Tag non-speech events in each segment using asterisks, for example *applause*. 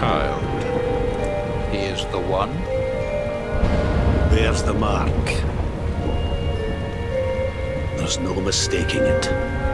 child. He is the one. There's the mark. There's no mistaking it.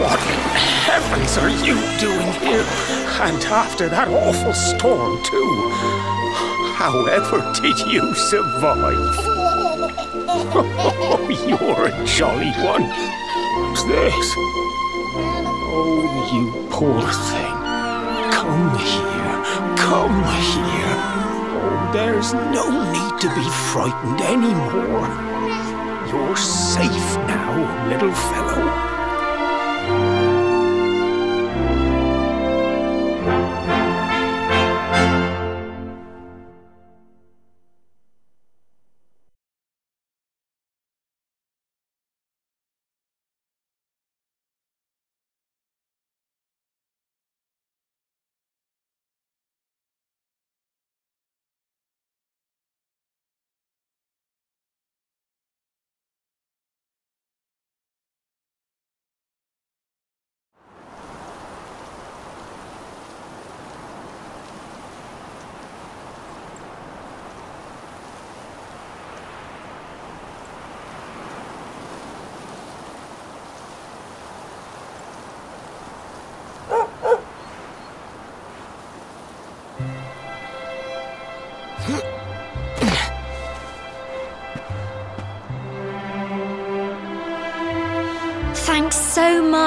What in heavens are you doing here? And after that awful storm, too. However did you survive? *laughs* Oh, you're a jolly one. What's this? Oh, you poor thing. Come here. Come here. Oh, there's no need to be frightened anymore. You're safe now, little fellow.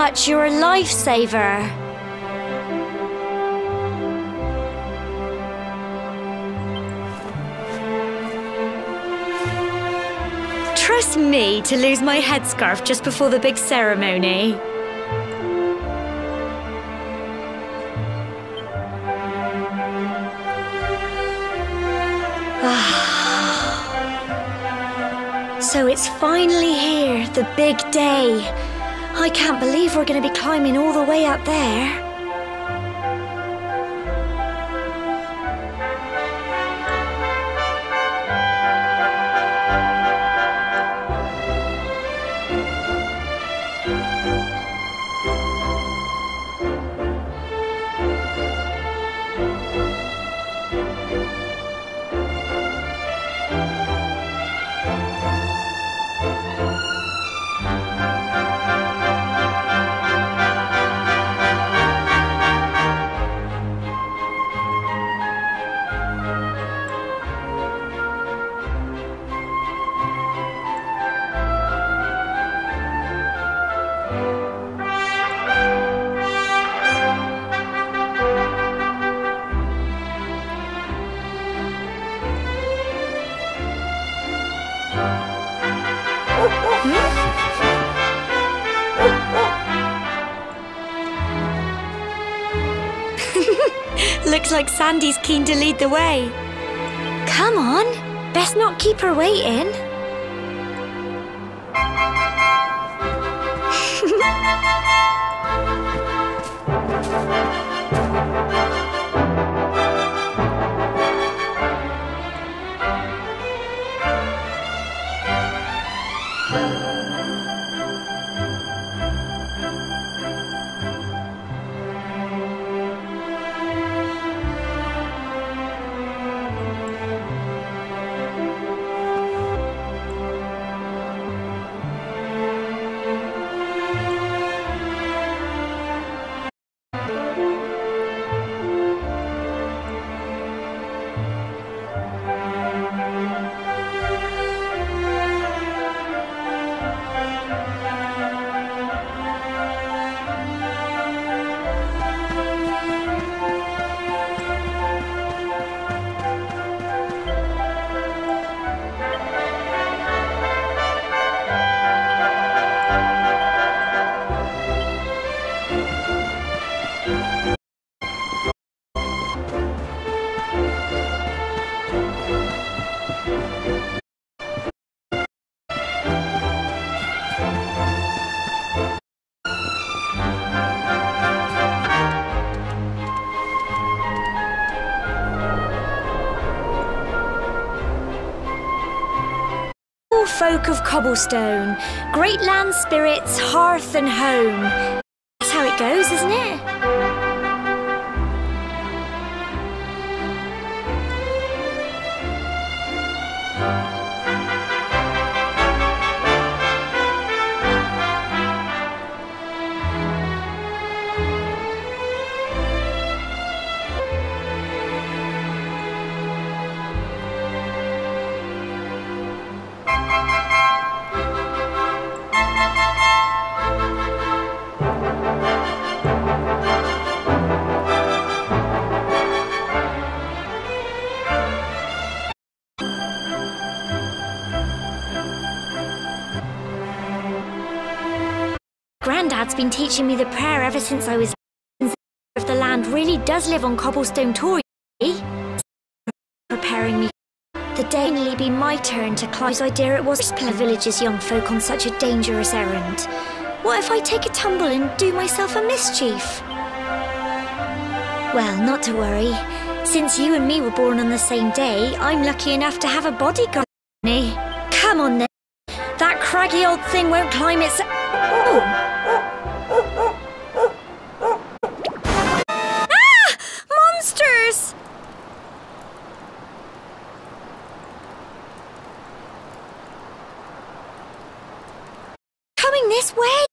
much. You're a lifesaver. Trust me to lose my headscarf just before the big ceremony. Ah. So it's finally here, the big day. I can't believe we're going to be climbing all the way up there. Like Sandy's keen to lead the way. Come on, best not keep her waiting. Folk of cobblestone, great land spirits, hearth and home. That's how it goes, isn't it? Been teaching me the prayer ever since I was if the land really does live on cobblestone Tory. Preparing me. The day will be my turn to climb. Whose idea it was to village's young folk on such a dangerous errand. What if I take a tumble and do myself a mischief? Well, not to worry. Since you and me were born on the same day, I'm lucky enough to have a bodyguard. Come on then. That craggy old thing won't climb its. Oh! This way!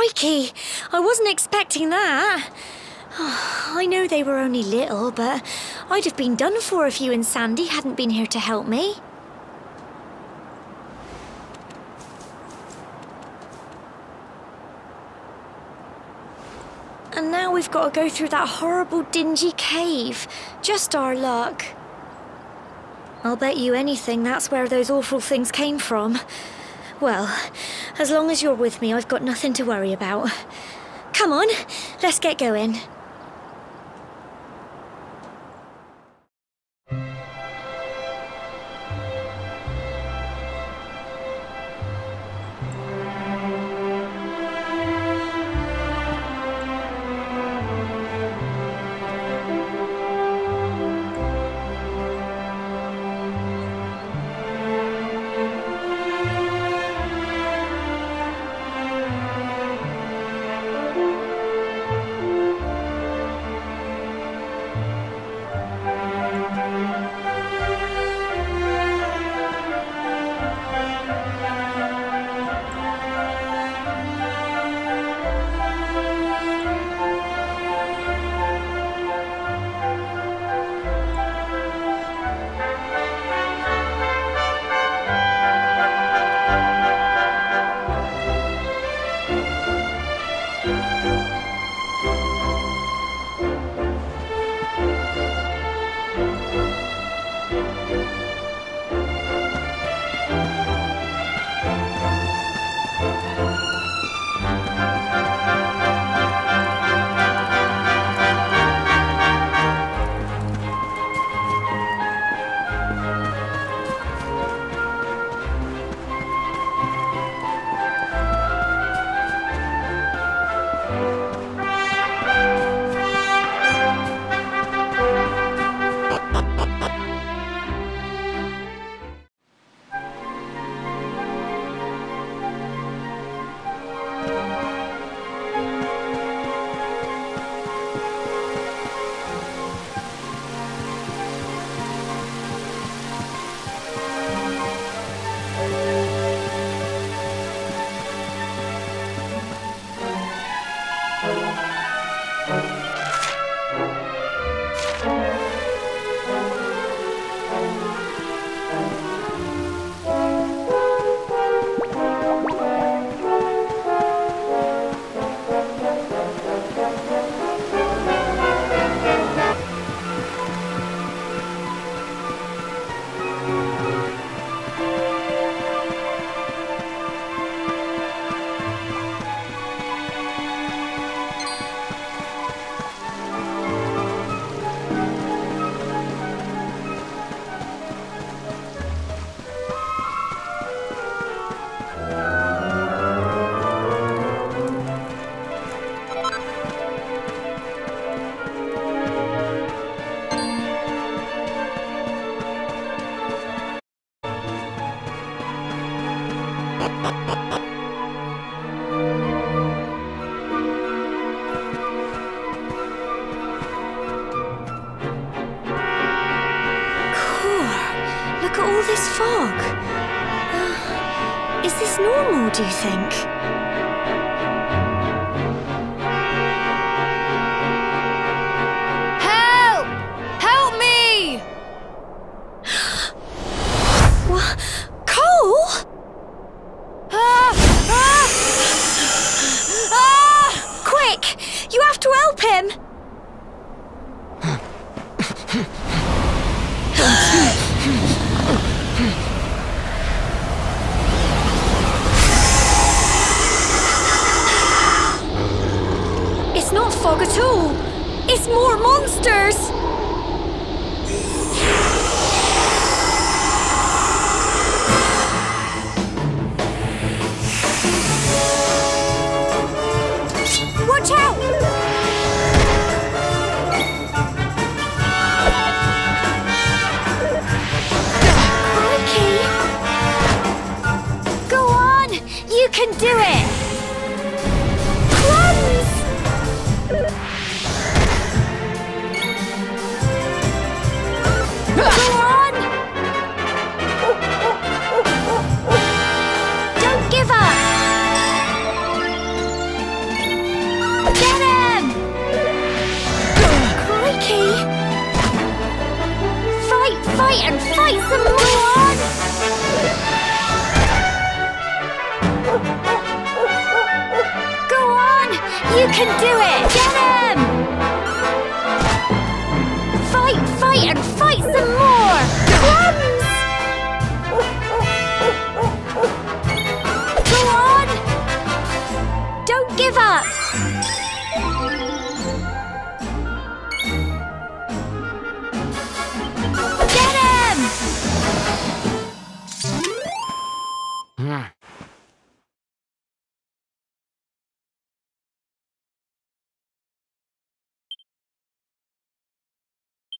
Crikey! I wasn't expecting that. *sighs* I know they were only little, but I'd have been done for if you and Sandy hadn't been here to help me. And now we've got to go through that horrible dingy cave. Just our luck. I'll bet you anything that's where those awful things came from. Well, as long as you're with me, I've got nothing to worry about. Come on, let's get going. This fog. Uh, is this normal, do you think?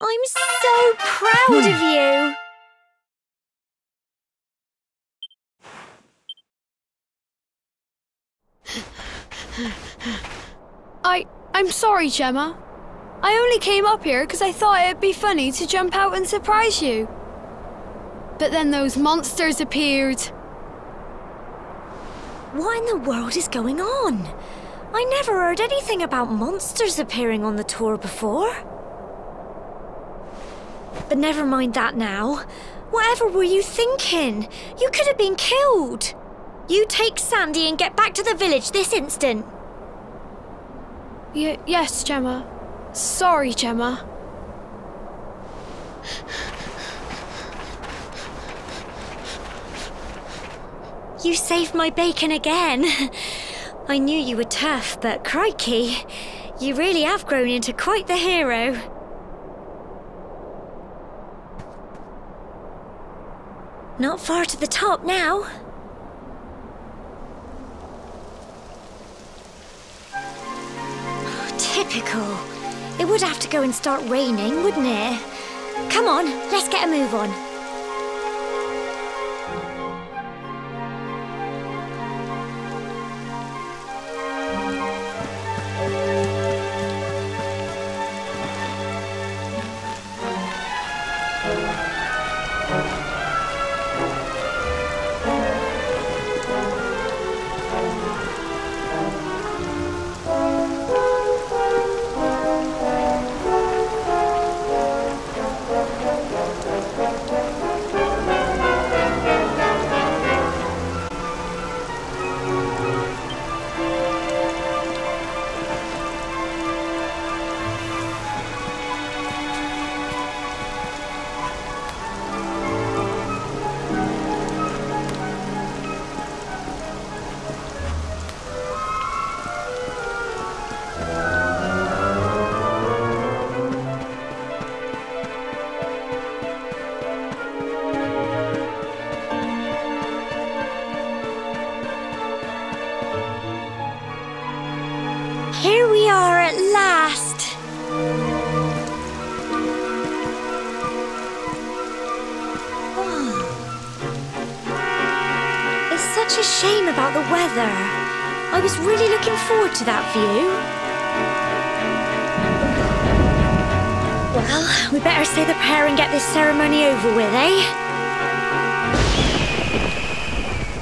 I'm so proud of you! I. I'm sorry, Gemma. I only came up here because I thought it'd be funny to jump out and surprise you. But then those monsters appeared. What in the world is going on? I never heard anything about monsters appearing on the tour before. But never mind that now. Whatever were you thinking? You could have been killed. You take Sandy and get back to the village this instant. Y- yes, Gemma. Sorry, Gemma. You saved my bacon again. *laughs* I knew you were tough, but crikey, you really have grown into quite the hero. Not far to the top now. Oh, typical. It would have to go and start raining, wouldn't it? Come on, let's get a move on. Shame about the weather. I was really looking forward to that view. Well, we better say the prayer and get this ceremony over with, eh?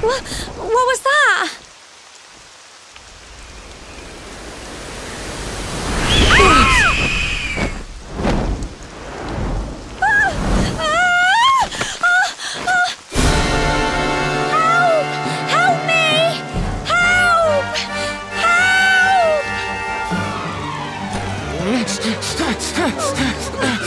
What, what was that? Help! Help me! Help! Help!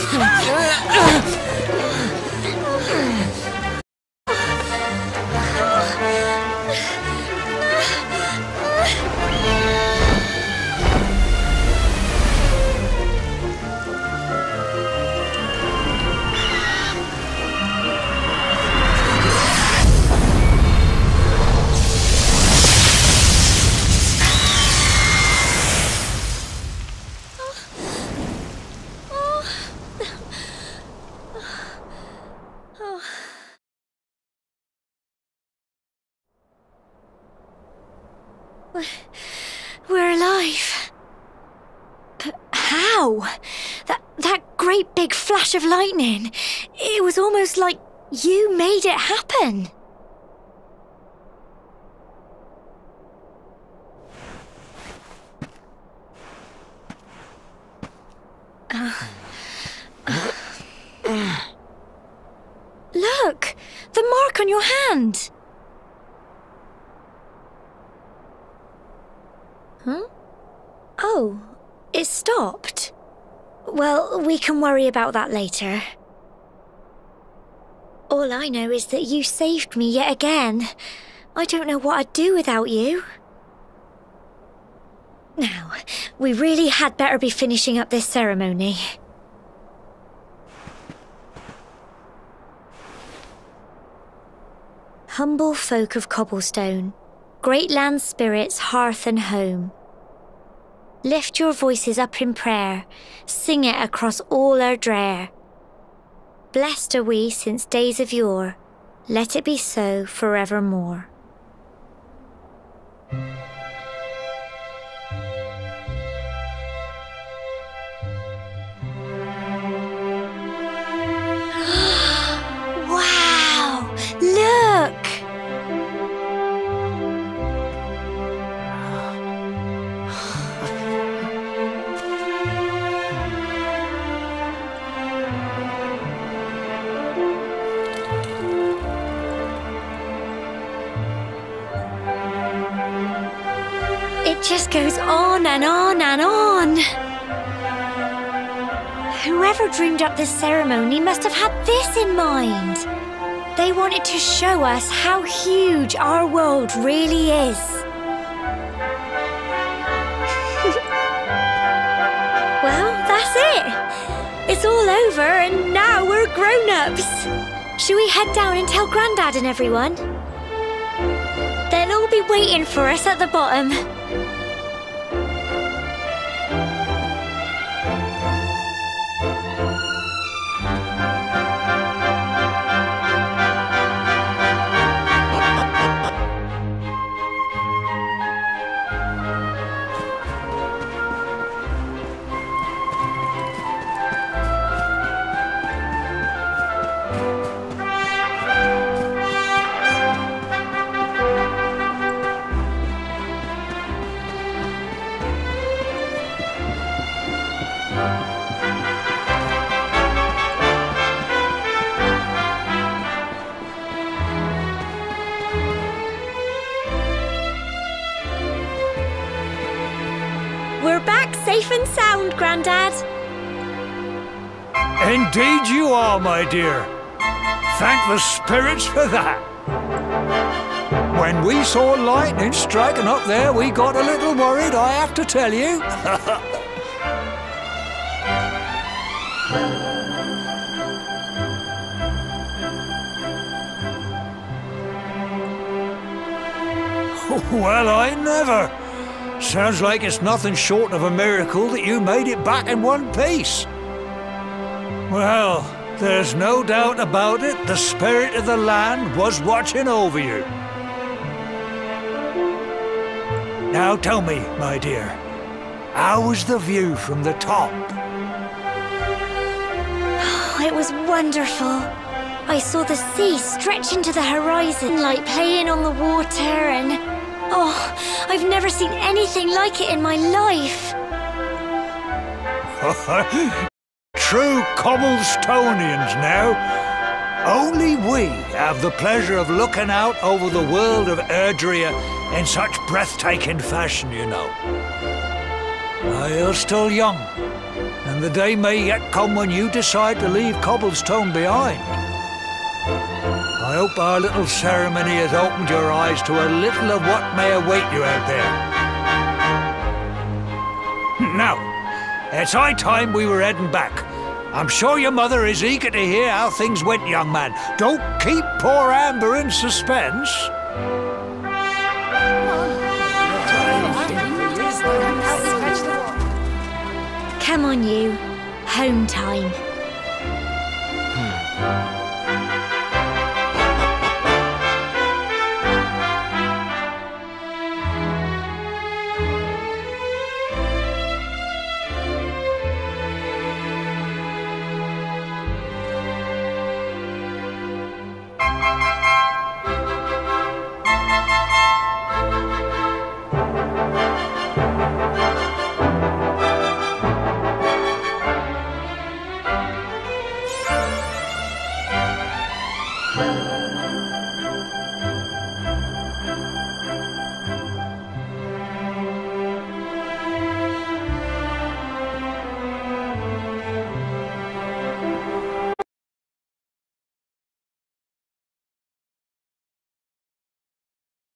Flash of lightning. It was almost like you made it happen. Look! The mark on your hand! Huh? Oh, it stopped. Well, we can worry about that later. All I know is that you saved me yet again. I don't know what I'd do without you. Now, we really had better be finishing up this ceremony. Humble folk of cobblestone, great land spirits, hearth and home. Lift your voices up in prayer, sing it across all Erdrea. Blessed are we since days of yore, let it be so forevermore. And on and on. Whoever dreamed up this ceremony must have had this in mind. They wanted to show us how huge our world really is. *laughs* well, that's it. It's all over and now we're grown-ups. Should we head down and tell Grandad and everyone? They'll all be waiting for us at the bottom. We're back safe and sound, Grandad. Indeed you are, my dear. Thank the spirits for that. When we saw lightning striking up there, we got a little worried, I have to tell you. *laughs* well, I never. Sounds like it's nothing short of a miracle that you made it back in one piece. Well, there's no doubt about it, the spirit of the land was watching over you. Now tell me, my dear, how was the view from the top? *sighs* It was wonderful. I saw the sea stretch into the horizon, like playing on the water, and oh, I've never seen anything like it in my life. *laughs* True Cobblestonians now. Only we have the pleasure of looking out over the world of Erdrea in such breathtaking fashion, you know. Now, you're still young, and the day may yet come when you decide to leave Cobblestone behind. I hope our little ceremony has opened your eyes to a little of what may await you out there. Now, it's high time we were heading back. I'm sure your mother is eager to hear how things went, young man. Don't keep poor Amber in suspense. Come on, you. Home time. Hmm.